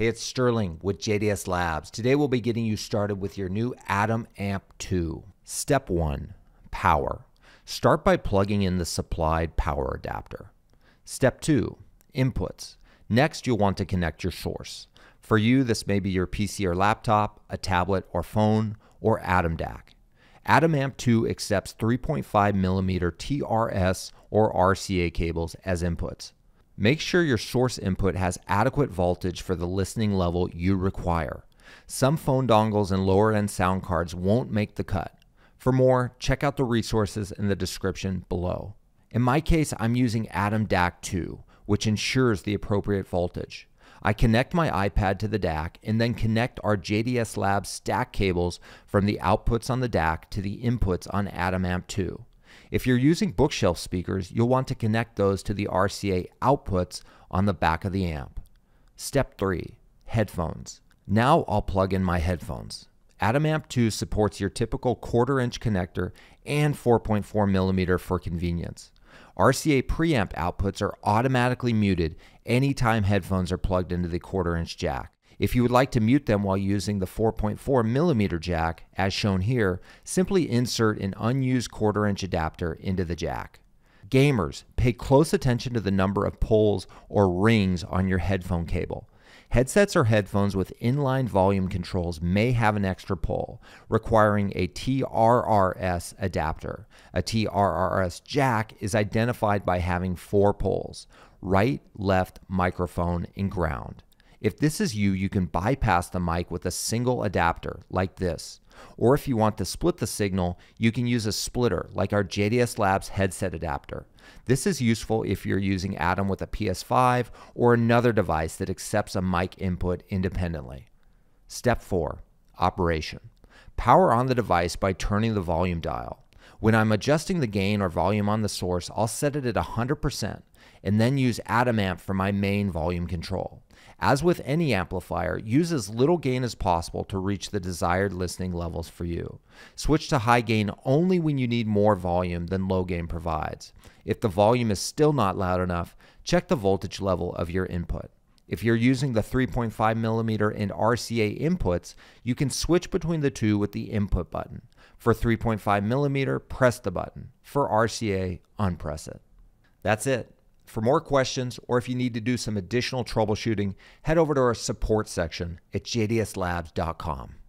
Hey, it's Sterling with JDS Labs. Today we'll be getting you started with your new Atom Amp 2. Step 1 Power. Start by plugging in the supplied power adapter. Step 2 Inputs. Next, you'll want to connect your source. For you, this may be your PC or laptop, a tablet or phone, or Atom DAC. Atom Amp 2 accepts 3.5 millimeter TRS or RCA cables as inputs. Make sure your source input has adequate voltage for the listening level you require. Some phone dongles and lower end sound cards won't make the cut. For more, check out the resources in the description below. In my case, I'm using Atom DAC 2, which ensures the appropriate voltage. I connect my iPad to the DAC and then connect our JDS Labs stack cables from the outputs on the DAC to the inputs on Atom Amp 2. If you're using bookshelf speakers, you'll want to connect those to the RCA outputs on the back of the amp. Step 3 Headphones. Now I'll plug in my headphones. Atom Amp 2 supports your typical quarter inch connector and 4.4 millimeter for convenience. RCA preamp outputs are automatically muted anytime headphones are plugged into the quarter inch jack. If you would like to mute them while using the 4.4 millimeter jack, as shown here, simply insert an unused quarter inch adapter into the jack. Gamers, pay close attention to the number of poles or rings on your headphone cable. Headsets or headphones with inline volume controls may have an extra pole, requiring a TRRS adapter. A TRRS jack is identified by having four poles right, left, microphone, and ground. If this is you, you can bypass the mic with a single adapter like this. Or if you want to split the signal, you can use a splitter like our JDS Labs headset adapter. This is useful if you're using Atom with a PS5 or another device that accepts a mic input independently. Step 4 Operation. Power on the device by turning the volume dial. When I'm adjusting the gain or volume on the source, I'll set it at 100% and then use Atom Amp for my main volume control. As with any amplifier, use as little gain as possible to reach the desired listening levels for you. Switch to high gain only when you need more volume than low gain provides. If the volume is still not loud enough, check the voltage level of your input. If you're using the 3.5 millimeter and RCA inputs, you can switch between the two with the input button. For 3.5 millimeter, press the button. For RCA, unpress it. That's it. For more questions, or if you need to do some additional troubleshooting, head over to our support section at jdslabs.com.